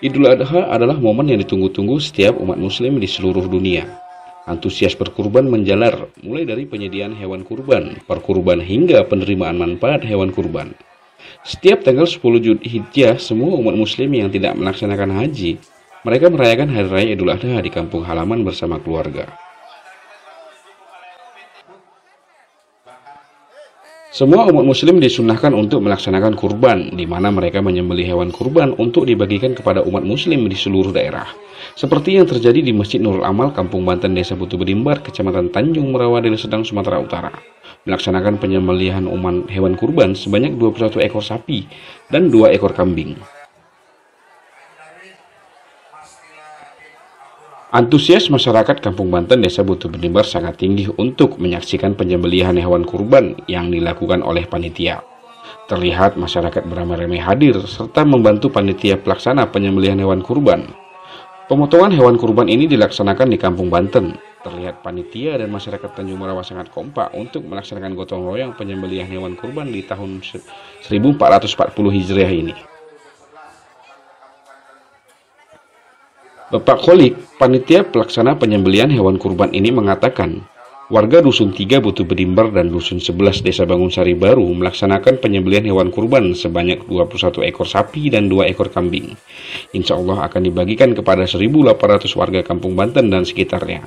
Idul Adha adalah momen yang ditunggu-tunggu setiap umat muslim di seluruh dunia. Antusias berkurban menjalar, mulai dari penyediaan hewan kurban, perkurban hingga penerimaan manfaat hewan kurban. Setiap tanggal 10 Zulhijjah, semua umat muslim yang tidak melaksanakan haji, mereka merayakan Hari Raya Idul Adha di kampung halaman bersama keluarga. Semua umat muslim disunahkan untuk melaksanakan kurban, di mana mereka menyembelih hewan kurban untuk dibagikan kepada umat muslim di seluruh daerah. Seperti yang terjadi di Masjid Nurul Amal, Kampung Banten, Desa Butu Bedimbar, Kecamatan Tanjung Merawa, Deli Sedang, Sumatera Utara. Melaksanakan penyembelihan umat hewan kurban sebanyak 21 ekor sapi dan 2 ekor kambing. Antusias masyarakat Kampung Banten Desa Butuh Bedimbar sangat tinggi untuk menyaksikan penyembelihan hewan kurban yang dilakukan oleh panitia. Terlihat masyarakat beramai-ramai hadir serta membantu panitia pelaksana penyembelihan hewan kurban. Pemotongan hewan kurban ini dilaksanakan di Kampung Banten. Terlihat panitia dan masyarakat Tanjung Merawa sangat kompak untuk melaksanakan gotong royong penyembelihan hewan kurban di tahun 1440 Hijriah ini. Bapak Kholik, panitia pelaksana penyembelian hewan kurban ini mengatakan, warga Dusun 3 Butuh Bedimbar dan Dusun 11 Desa Bangun Sari Baru melaksanakan penyembelian hewan kurban sebanyak 21 ekor sapi dan 2 ekor kambing. Insya Allah akan dibagikan kepada 1.800 warga Kampung Banten dan sekitarnya.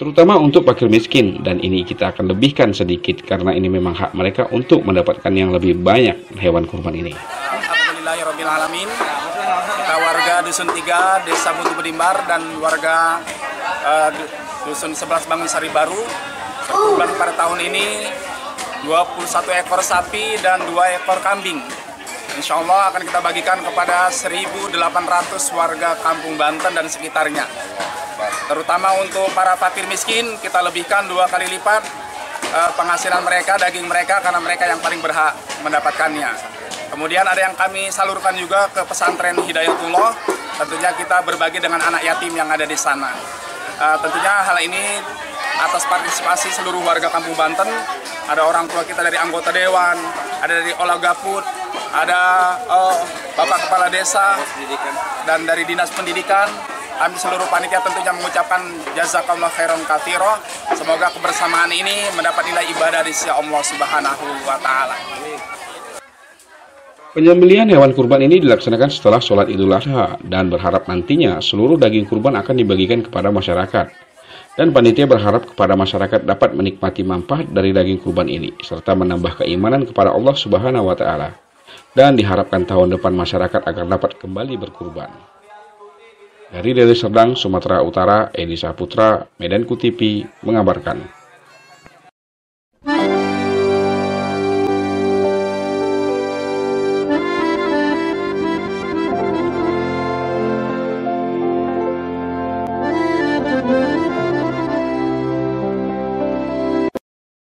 Terutama untuk fakir miskin, dan ini kita akan lebihkan sedikit karena ini memang hak mereka untuk mendapatkan yang lebih banyak hewan kurban ini. Warga Dusun 3, Desa Butuh Bedimbar dan warga eh, Dusun 11 Bangun Sari Baru. Kurban pada tahun ini 21 ekor sapi dan 2 ekor kambing. Insya Allah akan kita bagikan kepada 1.800 warga kampung Banten dan sekitarnya. Terutama untuk para fakir miskin kita lebihkan dua kali lipat eh, penghasilan mereka, daging mereka karena mereka yang paling berhak mendapatkannya Kemudian ada yang kami salurkan juga ke pesantren Hidayatullah. Tentunya kita berbagi dengan anak yatim yang ada di sana. Uh, tentunya hal ini atas partisipasi seluruh warga Kampung Banten. Ada orang tua kita dari anggota dewan, ada dari Olah Gaput, ada uh, Bapak Kepala Desa, dan dari Dinas Pendidikan. Kami seluruh panitia tentunya mengucapkan jazakallah khairan kathiro. Semoga kebersamaan ini mendapat nilai ibadah di sisi Allah Subhanahu wa taala. Penyembelihan hewan kurban ini dilaksanakan setelah sholat idul adha dan berharap nantinya seluruh daging kurban akan dibagikan kepada masyarakat. Dan panitia berharap kepada masyarakat dapat menikmati manfaat dari daging kurban ini, serta menambah keimanan kepada Allah Subhanahu wa Ta'ala. Dan diharapkan tahun depan masyarakat agar dapat kembali berkurban. Dari Deli Serdang, Sumatera Utara, Edi Saputra, Medan Kutipi, mengabarkan.